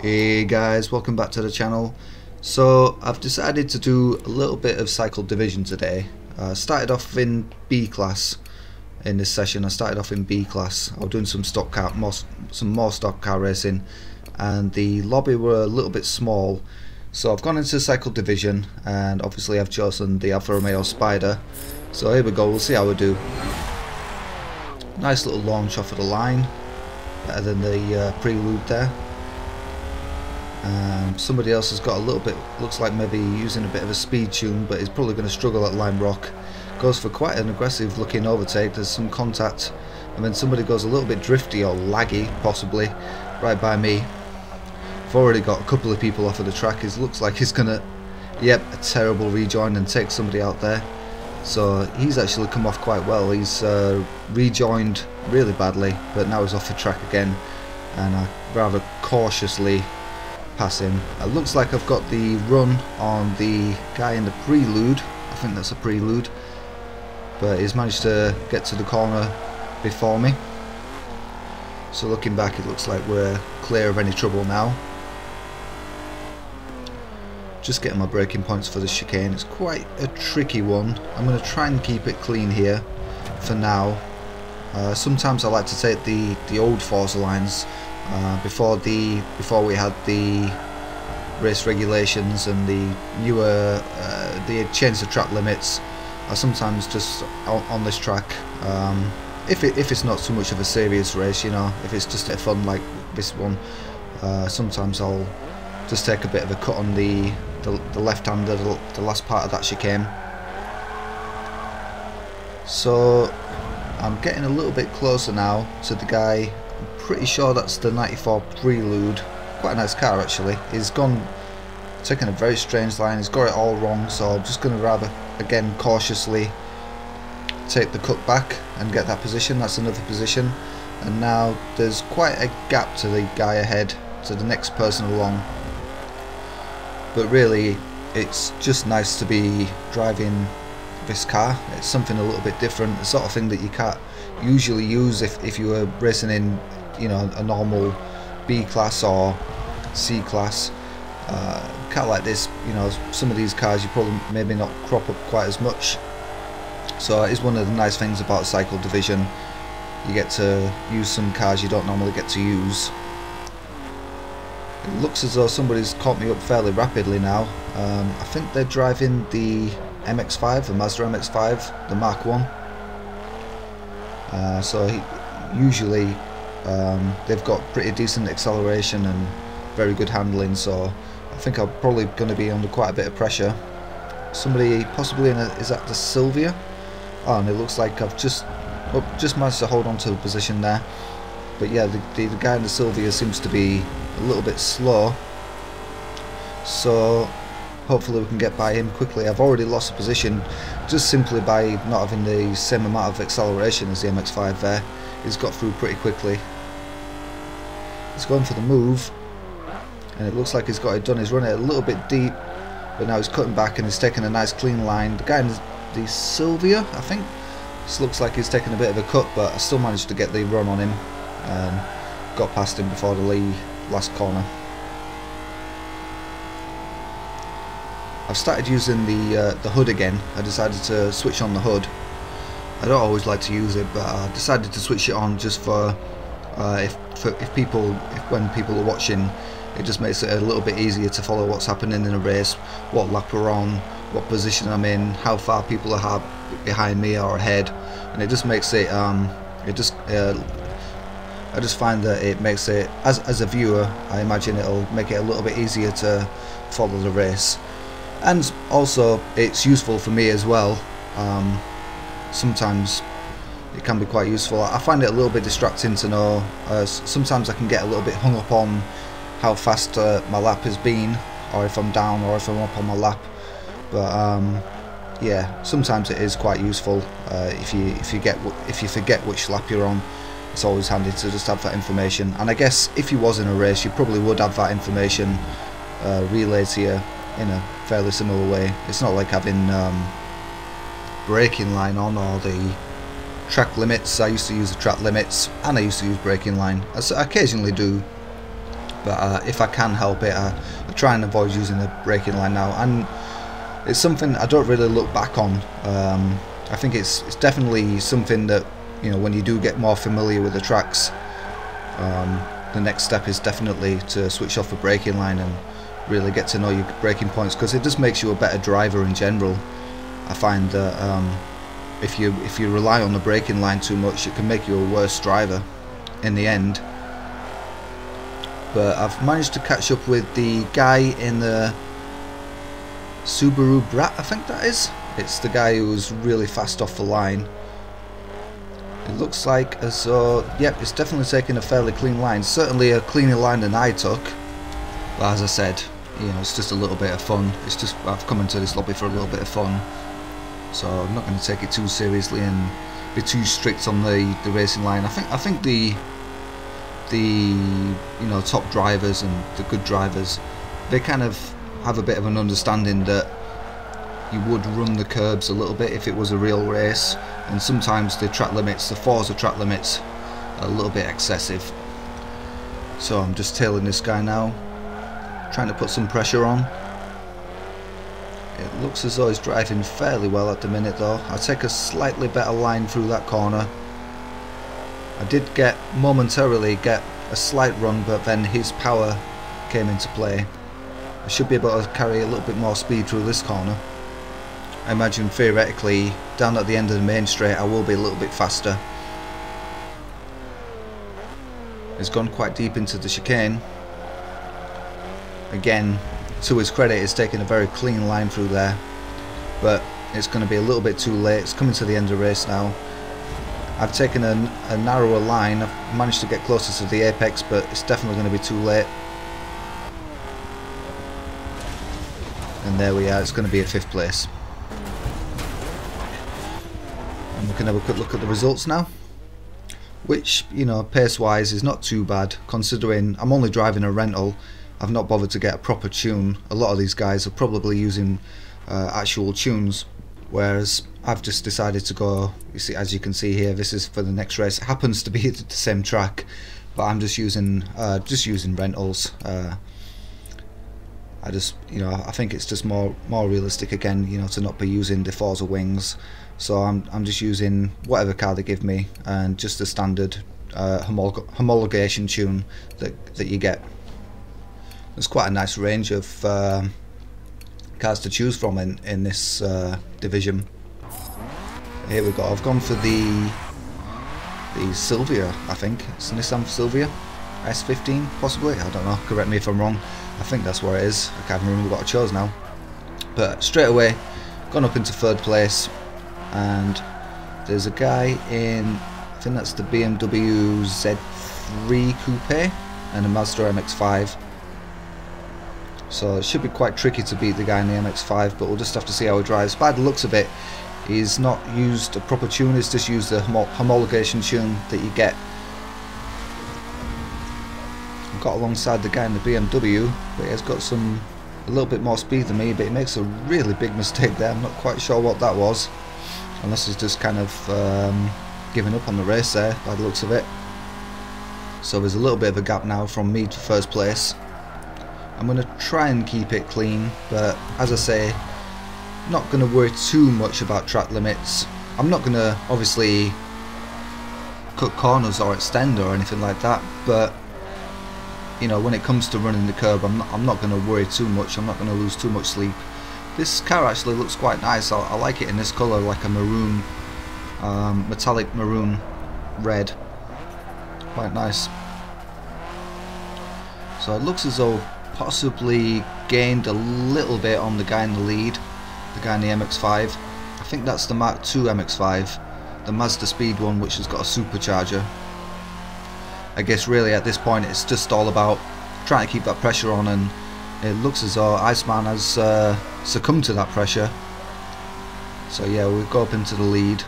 Hey guys, welcome back to the channel. So I've decided to do a little bit of Cycled Division today. I started off in B class in this session. I started off in B class. I was doing some stock car, more, some more stock car racing, and the lobby were a little bit small. So I've gone into Cycled Division, and obviously I've chosen the Alfa Romeo Spider. So here we go. We'll see how we do. Nice little launch off of the line, better than the uh, prelude there. Um, somebody else has got a little bit, looks like maybe using a bit of a speed tune, but he's probably going to struggle at Lime Rock. Goes for quite an aggressive looking overtake, there's some contact, and then somebody goes a little bit drifty or laggy, possibly, right by me. I've already got a couple of people off of the track, it looks like he's going to, yep, a terrible rejoin and take somebody out there. So he's actually come off quite well, he's uh, rejoined really badly, but now he's off the track again, and I rather cautiously pass him. It looks like I've got the run on the guy in the prelude. I think that's a prelude. But he's managed to get to the corner before me. So looking back it looks like we're clear of any trouble now. Just getting my braking points for the chicane. It's quite a tricky one. I'm going to try and keep it clean here for now. Uh, sometimes I like to take the, the old Forza lines uh, before the before we had the race regulations and the newer uh, the change the track limits. I sometimes just on, on this track um, if, it, if it's not too much of a serious race you know if it's just a fun like this one uh, sometimes I'll just take a bit of a cut on the the, the left hander the, the last part of that chicane so I'm getting a little bit closer now to the guy pretty sure that's the 94 Prelude. Quite a nice car actually. He's gone, taking a very strange line. He's got it all wrong, so I'm just going to rather, again, cautiously take the cut back and get that position. That's another position. And now there's quite a gap to the guy ahead, to the next person along. But really, it's just nice to be driving this car. It's something a little bit different, the sort of thing that you can't usually use if, if you were racing in you know a normal B class or C class. Uh, car like this you know some of these cars you probably maybe not crop up quite as much. So it is one of the nice things about Cycled Division. You get to use some cars you don't normally get to use. It looks as though somebody's caught me up fairly rapidly now. Um, I think they're driving the MX-5 the Mazda MX-5 the Mark 1 uh, so he, usually um, they've got pretty decent acceleration and very good handling, so I think I'm probably going to be under quite a bit of pressure. Somebody possibly in a, is that the Silvia? Oh, and it looks like I've just oh, just managed to hold on to the position there. But yeah, the, the, the guy in the Silvia seems to be a little bit slow. So hopefully we can get by him quickly. I've already lost a position just simply by not having the same amount of acceleration as the MX-5 there he's got through pretty quickly. He's going for the move, and it looks like he's got it done. He's running a little bit deep, but now he's cutting back and he's taking a nice clean line. The guy in the Silvia, I think, this looks like he's taking a bit of a cut, but I still managed to get the run on him. Um, got past him before the Lee last corner. I've started using the uh, the hood again. I decided to switch on the hood I don't always like to use it, but I decided to switch it on just for uh, if for, if people if when people are watching, it just makes it a little bit easier to follow what's happening in a race, what lap we're on, what position I'm in, how far people are behind me or ahead, and it just makes it um, it just uh, I just find that it makes it as as a viewer, I imagine it'll make it a little bit easier to follow the race, and also it's useful for me as well. Um, sometimes it can be quite useful. I find it a little bit distracting to know. Uh, sometimes I can get a little bit hung up on how fast uh, my lap has been, or if I'm down, or if I'm up on my lap. But um, yeah, sometimes it is quite useful uh, if you if you get if you forget which lap you're on. It's always handy to just have that information. And I guess if you was in a race, you probably would have that information uh, relayed to you in a fairly similar way. It's not like having um, braking line on or the track limits. I used to use the track limits and I used to use braking line. I occasionally do, but uh, if I can help it I, I, try and avoid using the braking line now and it's something I don't really look back on um, I think it's, it's definitely something that you know when you do get more familiar with the tracks um, the next step is definitely to switch off the braking line and really get to know your braking points because it just makes you a better driver in general I find that um, if you if you rely on the braking line too much it can make you a worse driver in the end. But I've managed to catch up with the guy in the Subaru Brat I think that is. It's the guy who's really fast off the line. It looks like as though yep it's definitely taking a fairly clean line. Certainly a cleaner line than I took. But as I said you know it's just a little bit of fun. It's just I've come into this lobby for a little bit of fun so I'm not going to take it too seriously and be too strict on the the racing line. I think I think the the you know top drivers and the good drivers they kind of have a bit of an understanding that you would run the curbs a little bit if it was a real race. And sometimes the track limits, the Forza track limits are a little bit excessive. So I'm just tailing this guy now trying to put some pressure on it looks as though he's driving fairly well at the minute though. I take a slightly better line through that corner. I did get momentarily get a slight run but then his power came into play. I should be able to carry a little bit more speed through this corner. I imagine theoretically down at the end of the main straight I will be a little bit faster. He's gone quite deep into the chicane. Again, to his credit, he's taken a very clean line through there. But it's going to be a little bit too late. It's coming to the end of the race now. I've taken a, a narrower line. I've managed to get closer to the apex, but it's definitely going to be too late. And there we are. It's going to be a fifth place. And we can have a quick look at the results now which you know pace wise is not too bad considering I'm only driving a rental I've not bothered to get a proper tune. A lot of these guys are probably using uh, actual tunes, whereas I've just decided to go. You see, as you can see here, this is for the next race. It happens to be the same track, but I'm just using uh, just using rentals. Uh, I just, you know, I think it's just more more realistic again, you know, to not be using the Forza wings. So I'm I'm just using whatever car they give me and just the standard uh, homolog homologation tune that that you get there's quite a nice range of uh, cars to choose from in, in this uh, division. Here we go, I've gone for the the Silvia, I think. It's Nissan Silvia S15 possibly, I don't know, correct me if I'm wrong. I think that's what it is, I can't remember what I chose now. But straight away, gone up into third place and there's a guy in, I think that's the BMW Z3 Coupe and a Mazda MX-5 so it should be quite tricky to beat the guy in the MX-5, but we'll just have to see how he drives. By the looks of it, he's not used a proper tune, he's just used the homologation tune that you get. Got alongside the guy in the BMW, but he has got some a little bit more speed than me, but he makes a really big mistake there. I'm not quite sure what that was, unless he's just kind of um, giving up on the race there, by the looks of it. So there's a little bit of a gap now from me to first place. I'm going to try and keep it clean, but as I say, not going to worry too much about track limits. I'm not going to obviously cut corners or extend or anything like that, but you know, when it comes to running the curb, I'm not, I'm not going to worry too much. I'm not going to lose too much sleep. This car actually looks quite nice. I, I like it in this colour, like a maroon, um, metallic maroon red. Quite nice. So it looks as though possibly gained a little bit on the guy in the lead, the guy in the MX-5. I think that's the Mark II MX-5, the Mazda Speed one which has got a supercharger. I guess really at this point it's just all about trying to keep that pressure on and it looks as though Iceman has uh, succumbed to that pressure. So yeah, we'll go up into the lead.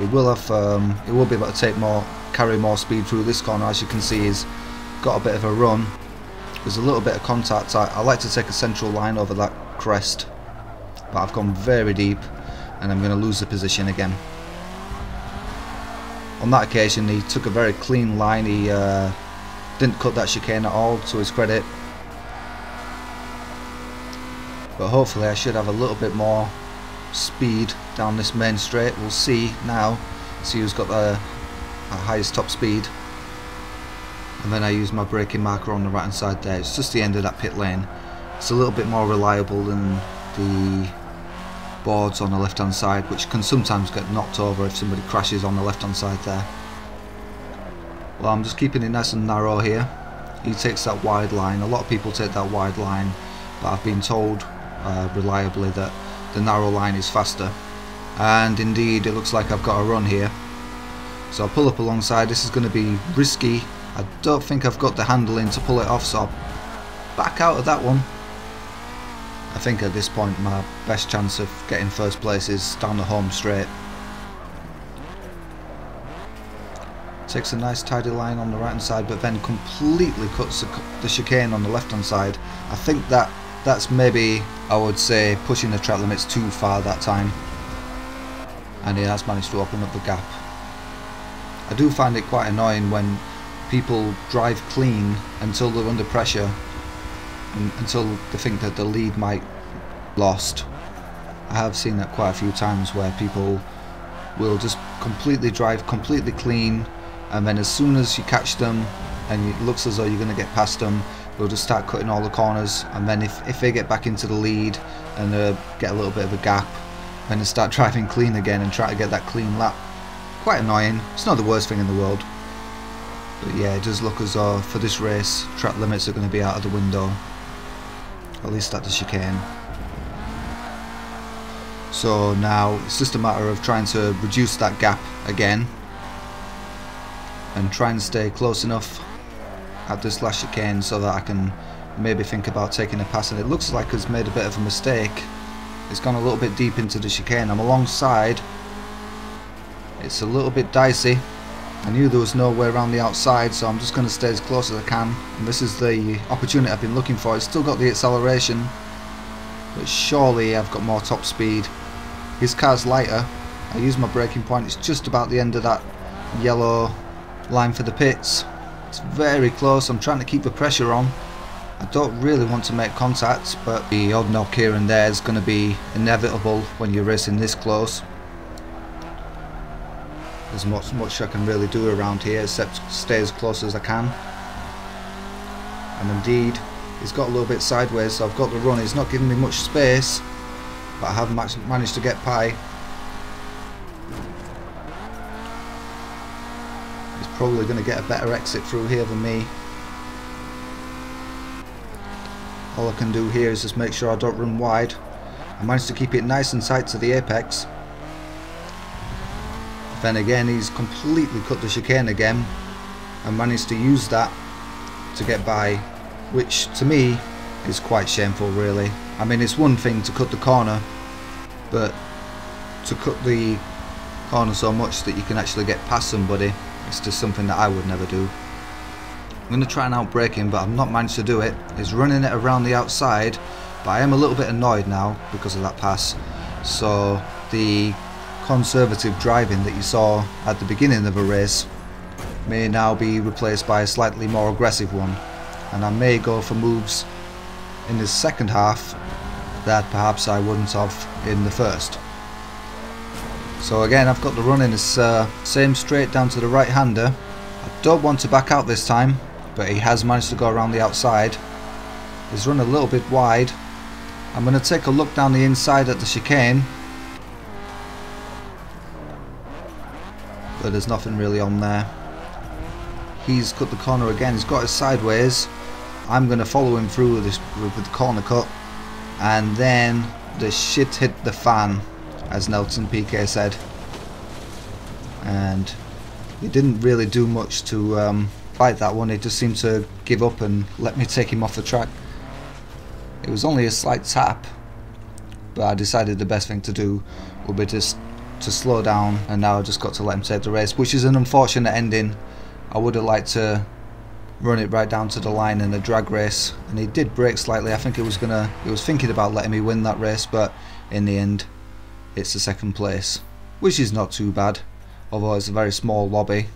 We will have, um, it will be able to take more, carry more speed through this corner. As you can see, he's got a bit of a run. There's a little bit of contact. I, I like to take a central line over that crest, but I've gone very deep and I'm going to lose the position again. On that occasion he took a very clean line, he uh, Didn't cut that chicane at all, to his credit. But hopefully I should have a little bit more speed down this main straight. We'll see now. See who's got the highest top speed. And then I use my braking marker on the right hand side there. It's just the end of that pit lane. It's a little bit more reliable than the boards on the left hand side which can sometimes get knocked over if somebody crashes on the left hand side there. Well I'm just keeping it nice and narrow here. He takes that wide line. A lot of people take that wide line but I've been told uh, reliably that the narrow line is faster and indeed it looks like I've got a run here so I'll pull up alongside this is going to be risky I don't think I've got the handling to pull it off so back out of that one. I think at this point my best chance of getting first place is down the home straight. Takes a nice tidy line on the right hand side but then completely cuts the chicane on the left hand side. I think that that's maybe I would say pushing the track limits too far that time. And he has managed to open up the gap. I do find it quite annoying when people drive clean until they're under pressure and until they think that the lead might lost. I have seen that quite a few times where people will just completely drive completely clean and then as soon as you catch them and it looks as though you're going to get past them they'll just start cutting all the corners and then if, if they get back into the lead and uh, get a little bit of a gap then they start driving clean again and try to get that clean lap. Quite annoying. It's not the worst thing in the world but yeah it does look as though for this race track limits are going to be out of the window. At least at the chicane so now it's just a matter of trying to reduce that gap again. And try and stay close enough at this last chicane so that I can maybe think about taking a pass. And it looks like it's made a bit of a mistake. It's gone a little bit deep into the chicane. I'm alongside. It's a little bit dicey I knew there was no way around the outside so I'm just going to stay as close as I can and this is the opportunity I've been looking for it's still got the acceleration but surely I've got more top speed his car's lighter I use my braking point it's just about the end of that yellow line for the pits it's very close. I'm trying to keep the pressure on. I don't really want to make contact, but the odd knock here and there is going to be inevitable when you're racing this close. There's much, much I can really do around here except stay as close as I can. And indeed, he's got a little bit sideways, so I've got the run. He's not giving me much space, but I have managed to get Pi probably going to get a better exit through here than me. All I can do here is just make sure I don't run wide. I managed to keep it nice and tight to the apex. Then again he's completely cut the chicane again and managed to use that to get by which to me is quite shameful really. I mean it's one thing to cut the corner but to cut the corner so much that you can actually get past somebody it's just something that I would never do. I'm going to try and outbreak him, but I've not managed to do it. He's running it around the outside, but I am a little bit annoyed now because of that pass. So the conservative driving that you saw at the beginning of a race may now be replaced by a slightly more aggressive one. And I may go for moves in the second half that perhaps I wouldn't have in the first. So again I've got the run in this uh, same straight down to the right hander. I don't want to back out this time but he has managed to go around the outside. He's run a little bit wide. I'm going to take a look down the inside at the chicane. But there's nothing really on there. He's cut the corner again. He's got it sideways. I'm going to follow him through with, this, with the corner cut. And then the shit hit the fan as Nelson Piquet said. And he didn't really do much to um, fight that one. He just seemed to give up and let me take him off the track. It was only a slight tap, but I decided the best thing to do would be just to slow down and now I just got to let him take the race, which is an unfortunate ending. I would have liked to run it right down to the line in a drag race and he did brake slightly. I think it was gonna he was thinking about letting me win that race but in the end it's the second place, which is not too bad, although it's a very small lobby.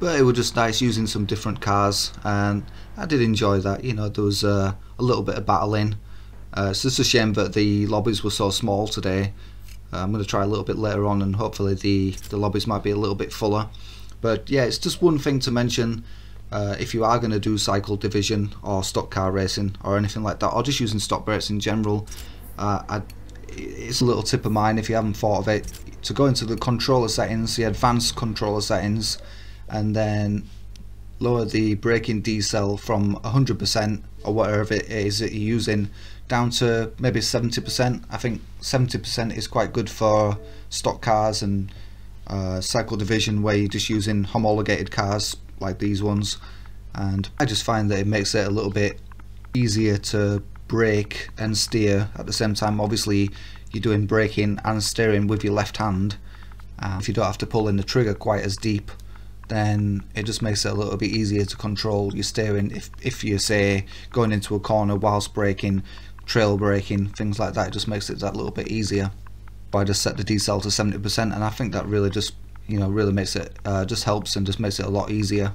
but it was just nice using some different cars and I did enjoy that you know there was uh, a little bit of battling uh, it's just a shame that the lobbies were so small today I'm going to try a little bit later on and hopefully the, the lobbies might be a little bit fuller. But yeah it's just one thing to mention uh, if you are going to do Cycled Division or stock car racing or anything like that or just using stock brakes in general uh, I, it's a little tip of mine if you haven't thought of it to go into the controller settings the advanced controller settings and then lower the braking decel from 100% or whatever it is that you're using down to maybe 70%. I think 70% is quite good for stock cars and uh, Cycled Division where you're just using homologated cars like these ones. And I just find that it makes it a little bit easier to brake and steer. At the same time obviously you're doing braking and steering with your left hand. And if you don't have to pull in the trigger quite as deep then it just makes it a little bit easier to control your steering if, if you say going into a corner whilst braking trail braking things like that. It just makes it that little bit easier but I just set the decel to 70% and I think that really just you know really makes it uh, just helps and just makes it a lot easier.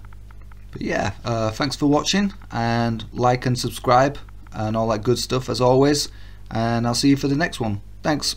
But yeah uh, thanks for watching and like and subscribe and all that good stuff as always. And I'll see you for the next one. Thanks